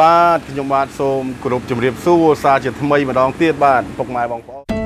បាទខ្ញុំបាទសូមគោរពជំរាបសួរសារជាថ្មីម្ដងទៀតបាទពុកម៉ែបងប្អូន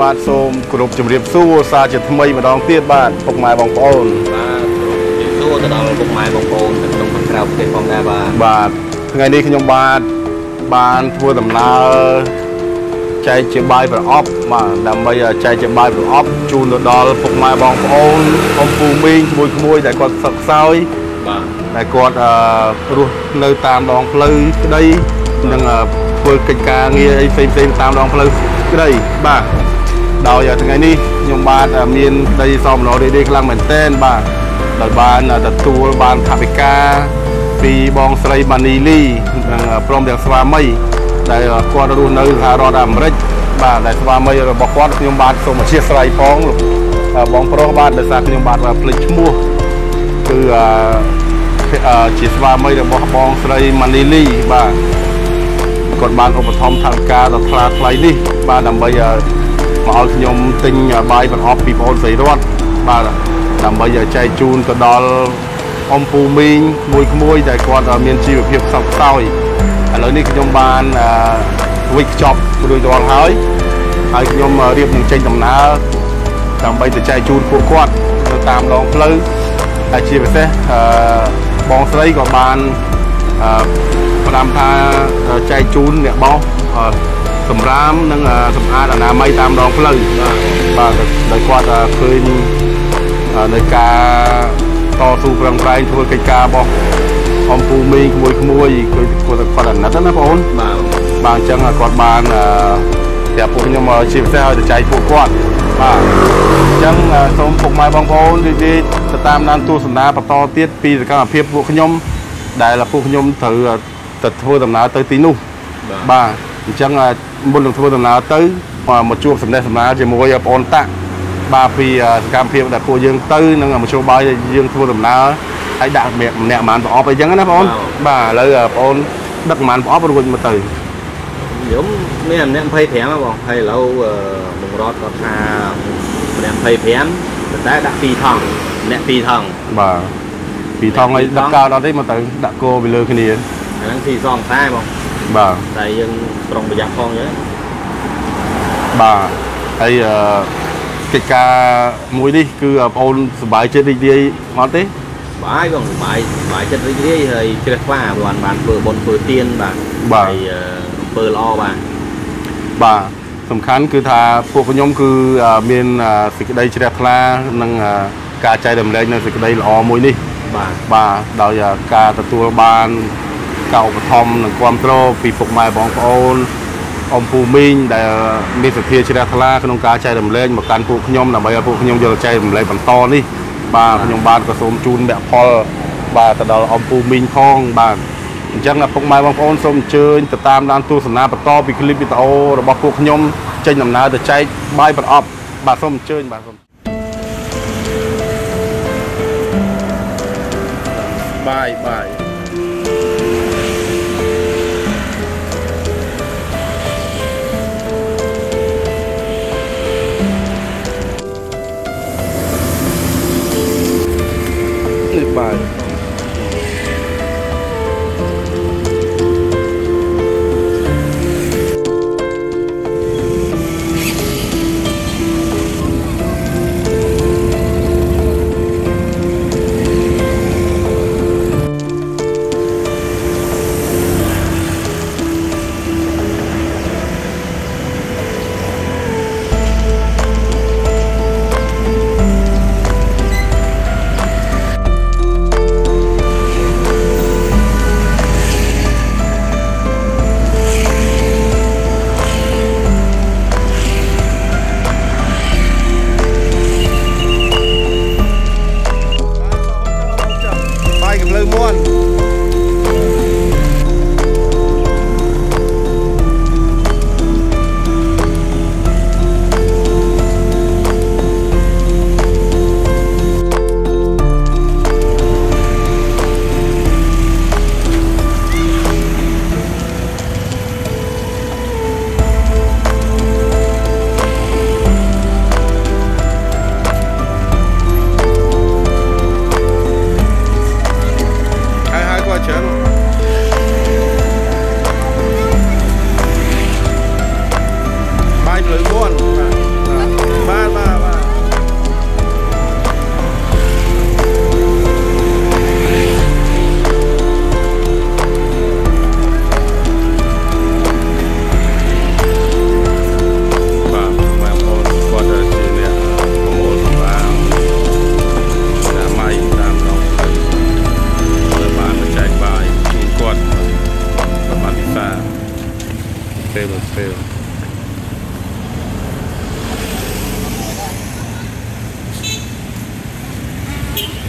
បាទខ្ញុំបាទសូមគោរពជំរាបសួរសារជាថ្មីម្ដងទៀតបាទពុកម៉ែបងប្អូនបាទសួរទៅដល់ពុកម៉ែបងប្អូននៅក្នុងខាងក្រៅប្រទេសផងដែរបាទបាទថ្ងៃនេះខ្ញុំបាទបានធ្វើដំណើរចែកជាបាយប្រអប់បាទដើម្បីចែកជាបាយប្រអប់ជូនទៅដល់ពុកម៉ែបងប្អូនអ៊ំពូមីងជាមួយក្មួយដែលគាត់សឹកខ្សោយបាទដែលគាត់អឺរស់នៅតាមដងផ្លូវក្តីនិងអឺធ្វើកិច្ចការងារអីផ្សេងផ្សេងៗតាមដងផ្លូវក្តីបាទ ដោយថ្ងៃនេះខ្ញុំបាទមានក្តីសោមនររីករាយខ្លាំងមែនទែនបាទដោយបានទទួលបានថវិកាពីបងស្រីម៉ានីលីនិងព្រមទាំងស្វាមីដែលគាត់រស់នៅសហរដ្ឋអាមេរិកបាទដែលស្វាមីរបស់គាត់ខ្ញុំបាទសូមអធិស្ឋានផងលោកបងប្រុសបាទដោយសារខ្ញុំបាទភ្លេចឈ្មោះគឺអឺអឺជាស្វាមីរបស់បងស្រីម៉ានីលីបាទគាត់បានឧបត្ថម្ភថវិកាដ៏ថ្លាថ្លៃនេះបាទដើម្បីអឺ មកឲ្យខ្ញុំទិញបាយប្រអប់ពីបងអូនស្រីរតបាទដើម្បីចែកជូនទៅដល់អ៊ំពូមីងមួយក្មួយដែលគាត់មានជីវភាពខ្សត់ខ្សោយឥឡូវនេះខ្ញុំបានអឺវិចខ្ចប់រួចរាល់ហើយហើយខ្ញុំរៀបនឹងចេញដំណើរដើម្បីទៅចែកជូនពួកគាត់នៅតាមដងផ្លូវហើយជាពិសេសអឺបងស្រីក៏បានអឺផ្ដាំថាចែកជូនអ្នកបោ សអឺសម្រាមនិងអឺសម្អាតអនាម័យតាមដងផ្លូវបាទដោយគាត់អឺឃើញអឺនៅការតស៊ូប្រឹងប្រែងធ្វើកិច្ចការរបស់អំពូមីងក្មួយក្មួយគឺគាត់គាត់អាណិតណាបងអូនបាទបាទអញ្ចឹងគាត់បានអឺប្រាប់ពួកខ្ញុំឲ្យជាពិសេសឲ្យទៅចែកពួកគាត់បាទអញ្ចឹងអឺសូមពុកម៉ែបងប្អូនរីករាយទៅតាមដានទស្សនាបន្តទៀតពីសកម្មភាពពួកខ្ញុំដែលពួកខ្ញុំត្រូវទៅធ្វើដំណើរទៅទីនោះបាទ អញ្ចឹងអឺមុននឹងធ្វើដំណើរទៅមកមកជួបសំណេះសំណាលជាមួយបងប្អូនតាក់បាទពីអឺសកម្មភាពដែលពួកយើងទៅនឹងមធ្យោបាយដែលយើងធ្វើដំណើរហើយដាក់ម្នាក់ម្នាក់ប្រហែលប្រអប់អីចឹងណាបងប្អូនបាទឥឡូវបងប្អូនដឹកប្រហែលប្រអប់រួចមកទៅខ្ញុំមានម្នាក់25ហ៎បងហើយឥឡូវអឺមករត់គាត់ថាម្នាក់25ប៉ុន្តែដាក់2ថង់អ្នក2ថង់បាទពីថងឲ្យដាក់កោដល់ទេមកទៅដាក់គោពីលើគ្នាអាហ្នឹងទីសងខ្សែបង បាទតែយើងប្រុងប្រយ័ត្នផងចឹងបាទហើយអឺកិច្ចការមួយនេះគឺបងប្អូនសប្បាយចិត្តរីករាយអត់ទេបាយបងបាយបាយចិត្តរីករាយហើយជ្រះថ្លាបានបានធ្វើបុណ្យធ្វើទានបាទបាទហើយអឺអំពើល្អបាទបាទសំខាន់គឺថាពួកខ្ញុំគឺអឺមានអឺសេចក្តីជ្រះថ្លានិងអឺការចែករំលែកនៅសេចក្តីល្អមួយនេះបាទបាទដោយអឺការទទួលបាន ការឧបត្ថម្ភនិងគ្រប់គ្រងពីពុកម៉ែបងប្អូនអំពូមីងដែលមានសទ្ធាជ្រះថ្លាក្នុងការចែករំលែកមកកាន់ពួកខ្ញុំដើម្បីឲ្យពួកខ្ញុំយកទៅចែករំលែកបន្តនេះបាទខ្ញុំបាទក៏សូមជូនមគ្គផលបាទទៅដល់អំពូមីងផងបាទអញ្ចឹងឪពុកម៉ែបងប្អូនសូមអញ្ជើញទៅតាមដានទស្សនាបន្តពីคลิปវីដេអូរបស់ពួកខ្ញុំចេញដំណើរទៅចែកបាយប្រអប់បាទសូមអញ្ជើញបាទសូមបាយបាយ នេះ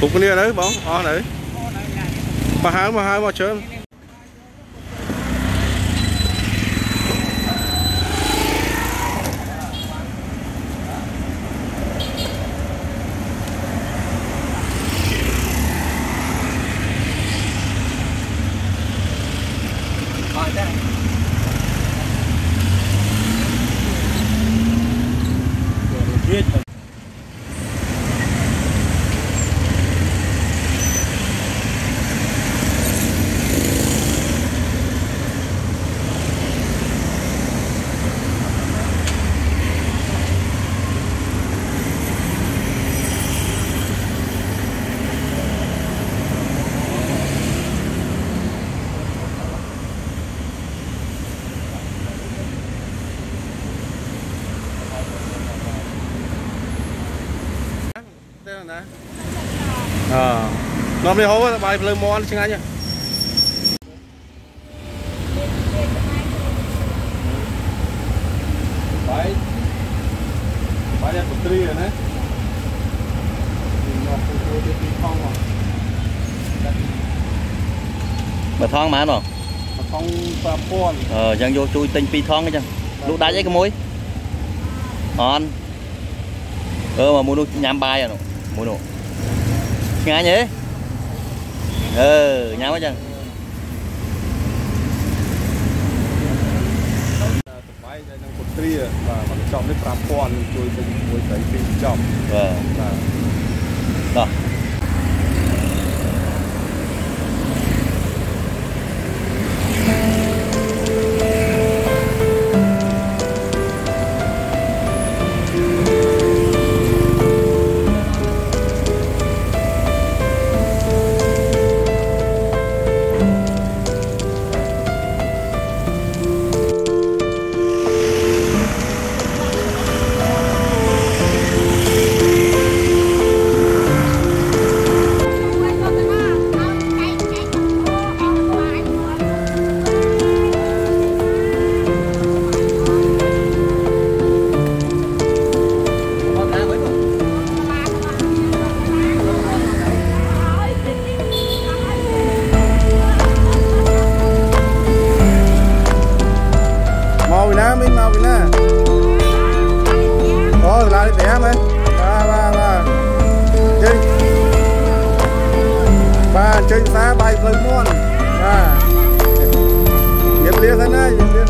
គ្រប់គ្នាទៅបងអស់ទៅមកហើយមកហើយមកច្រើនទេណាអឺ នាំនេះហូបបាយភ្លើងមន់ឆ្ងាញ់ហ៎បាយបាយតែពត្រីណាមកទៅទៅទីផងមកបើថងបានបងថង5000អឺយ៉ាងយកជួយទិញ2ថងអញ្ចឹងលក់ដាច់អីក្មួយអនអឺមកមួយនោះញ៉ាំបាយអានោះមួយនោះឆ្ងាញ់ហ៎ អឺញ៉ាំអញ្ចឹងសបាយតែនឹងពត្រីបាទមកចប់នេះ5000ជួយទិញមួយស្រីពីរចប់បាទបាទដោះម ចេញផ្សារបាយផ្លូវមួនបាទនិយាយលាសិនហើយនិយាយលា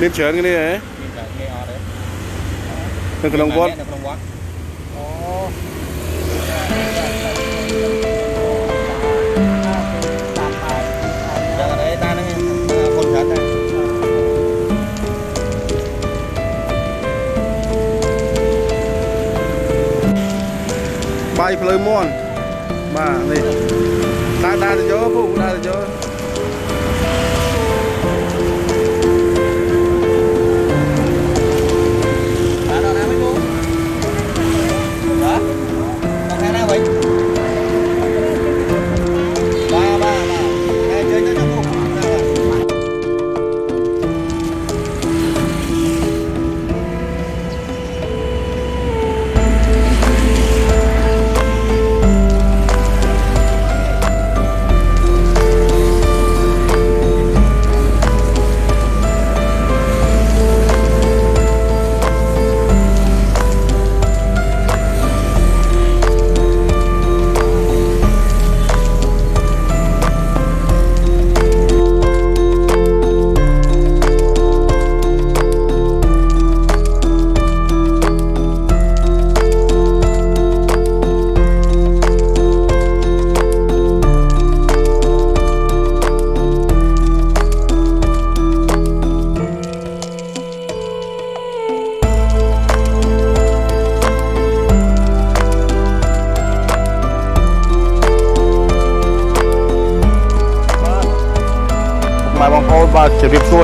មានច្រើនគ្នាហ៎មានតែគេអត់ទេនៅក្នុងវត្តនៅក្នុងវត្តអូចឹងអត់ទេតាហ្នឹងคนច្រើនដែរបាយផ្លូវមន់បាទនេះដើរដើរទៅយកពូដើរទៅយក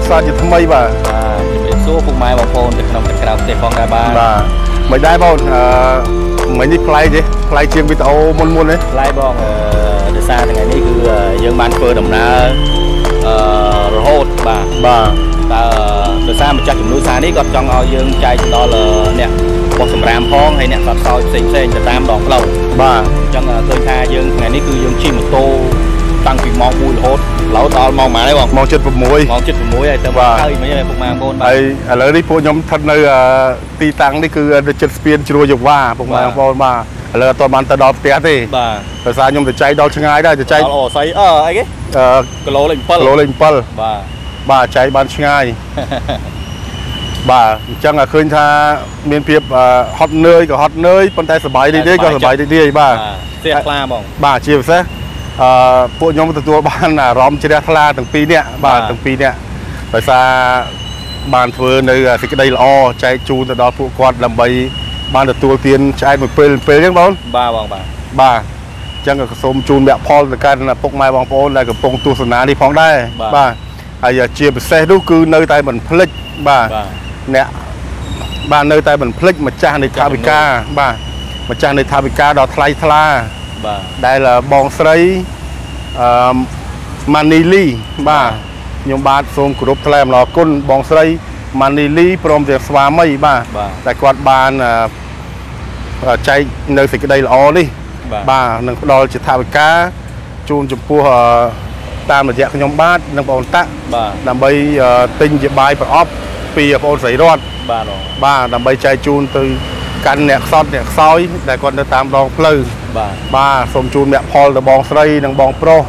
សួរសាជាថ្មីបាទបាទជំរាបសួរពុកម៉ែបងប្អូនទាំងក្នុងទាំងក្រៅប្រទេសផងដែរបាទបាទមិនដែរបងអឺមិញនេះប្លែកទេប្លែកជាងវីដេអូមុនមុនទេថ្លៃបងអឺដោយសារថ្ងៃនេះគឺយើងបានធ្វើដំណើរអឺរហូតបាទបាទតើដោយសារម្ចាស់ជំនួយសារនេះគាត់ចង់ឲ្យយើងចែកទៅដល់អ្នកបោះសម្រាមផងហើយអ្នកសតសោចផ្សេងផ្សេងៗទៅតាមដងផ្លូវបាទអញ្ចឹងឃើញថាយើងថ្ងៃនេះគឺយើងជិះម៉ូតូតាំងពីម៉ោង1រហូត រហូតដល់ម៉ោងប៉ុន្មានហើយបងម៉ោង76ម៉ោង7:06ហើយទៅបាទហើយមិញហើយពុកម៉ែបងប្អូនបាទហើយឥឡូវនេះពួកខ្ញុំស្ថិតនៅអឺទីតាំងនេះគឺនៅជិតស្ពានជ្រោយយ៉ាវ៉ាពុកម៉ែបាទបងប្អូនបាទឥឡូវអត់ទាន់បានទៅដល់ផ្ទះទេបាទដោយសារខ្ញុំទៅចែកដល់ឆ្ងាយដែរទៅចែកដល់អូស័យអឺអីគេអឺគីឡូលេខគីឡូ7លេខ7បាទបាទចែកបានឆ្ងាយបាទអញ្ចឹងឃើញថាមានភាពអឺហត់នឿយក៏ហត់នឿយប៉ុន្តែសប្បាយរីករាយក៏សប្បាយរីករាយបាទបាទស្ទះខ្លាបងបាទជាពិសេស អឺពួកខ្ញុំទទួលបានអារម្មណ៍ជ្រះថ្លាទាំងពីរនាក់បាទទាំងពីរនាក់ដោយសារបានធ្វើនៅសេចក្តីល្អចែកជូនទៅដល់ពួកគាត់ដើម្បីបានទទួលទានឆ្អែតមួយពេលពេលអញ្ចឹងបងបាទបងបាទបាទអញ្ចឹងក៏សូមជូនមគ្គផលទៅកាន់ពុកម៉ែបងប្អូនដែលកំពុងទស្សនានេះផងដែរបាទបាទហើយជាពិសេសនោះគឺនៅតែមិនភ្លេចបាទបាទអ្នកបាទនៅតែមិនភ្លេចម្ចាស់នៃថាវិការបាទម្ចាស់នៃថាវិការដ៏ថ្លៃថ្លា បាទដែលបងស្រីអឺម៉ានីលីបាទខ្ញុំបាទសូមគោរពថ្លែងអំណរគុណបងស្រីម៉ានីលីព្រមទាំងស្វាមីបាទបាទតែគាត់បានអឺចែកនៅសេចក្តីល្អនេះបាទបាទនឹងផ្ដល់ជាថាវិការជូនចំពោះអឺតាមរយៈខ្ញុំបាទនិងបងតាក់បាទដើម្បីអឺទិញជាបាយប្រអប់ពីបងស្រីរតបាទបងបាទដើម្បីចែកជូនទៅកាន់អ្នកខ្សត់អ្នកខ្សោយដែលគាត់នៅតាមដងផ្លូវ បាទបាទសូមជូនមគ្គផលទៅបងស្រីនិងបងប្រុស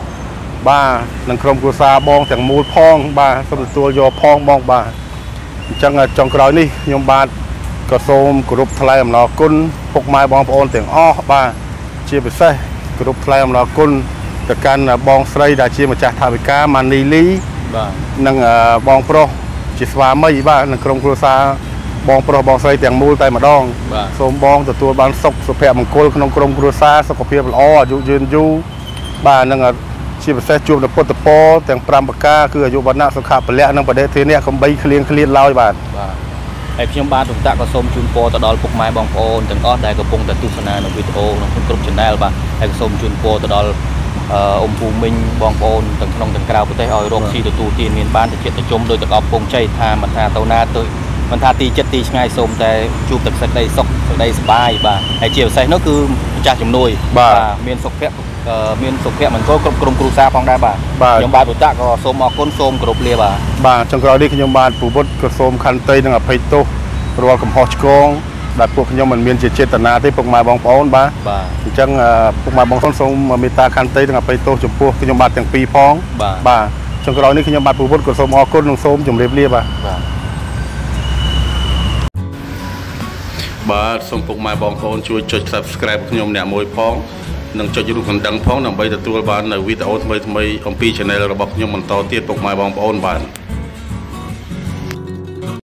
បាទនិងក្រុមគ្រួសារបងទាំងមូលផង បាទសូមទទួលយកផងបងបាទអញ្ចឹងចុងក្រោយនេះខ្ញុំបាទក៏សូមគោរពថ្លែងអំណរគុណពុកម៉ែបងប្អូនទាំងអស់បាទជាពិសេសគោរពថ្លែងអំណរគុណទៅកាន់បងស្រីដែលជាម្ចាស់ថាវិការម៉ានីលីបាទនិងអឺបងប្រុសជាស្វាមីបាទនិងក្រុមគ្រួសារ បងប្រុសបងស្រីទាំងមូលតែម្ដងបាទសូមបងទទួលបានសុខសុភមង្គលក្នុងក្រុមគ្រួសារសុខភាពល្អអាយុយឺនយូរបាទនិងជាពិសេសជួបតែពុទ្ធពរទាំង5ប្រការគឺអាយុវណ្ណៈសុខៈពលៈនិងបដិធានៈកំបីគ្លៀងគ្លៀនឡើយបាទបាទហើយខ្ញុំបាទលោកតាក់ក៏សូមជូនពរទៅដល់ពុកម៉ែបងប្អូនទាំងអស់ដែលកំពុងតែទស្សនានៅវីដេអូក្នុងគ្រប់ channel បាទហើយក៏សូមជូនពរទៅដល់អឺអ៊ំពូមីងបងប្អូនទាំងក្នុងទាំងក្រៅប្រទេសឲ្យរកស៊ីទទួលទានមានបានទៅចិត្តទៅជុំដោយទាំងអស់ពងជ័យថាមិនថាទៅណាទៅ មិនថាទីចិត្តទីឆ្ងាយសូមតែជួបតែសេចក្តីសុខសេចក្តីសប្បាយបាទហើយជាពិសេសនោះគឺម្ចាស់ជំនួយមានសុខភាពអឺមានសុខភាពមង្គលគ្រប់ក្រុមគ្រួសារផងដែរបាទបាទខ្ញុំបាទលោកតាក់ក៏សូមអរគុណសូមគោរពលាបាទបាទចុងក្រោយនេះខ្ញុំបាទពពុទ្ធក៏សូមខន្តីនិងអភ័យទោសរាល់កំហុសឆ្គងដែលពួកខ្ញុំមិនមានជាចេតនាទេពុកម៉ែបងប្អូនបាទបាទអញ្ចឹងអឺពុកម៉ែបងប្អូនសូមមេត្តាខន្តីនិងអភ័យទោសចំពោះខ្ញុំបាទទាំងពីរផងបាទបាទចុងក្រោយនេះខ្ញុំបាទពពុទ្ធក៏សូមអរគុណនិងសូមជម្រាបលាបាទបាទ បាទសូមពុកម៉ែបងប្អូនជួយចុច Subscribe ខ្ញុំអ្នកមួយផងនិងចុចរូបកណ្ដឹងផងដើម្បីទទួលបាននៅវីដេអូថ្មីៗអំពី Channel របស់ខ្ញុំបន្តទៀតពុកម៉ែបងប្អូនបាទ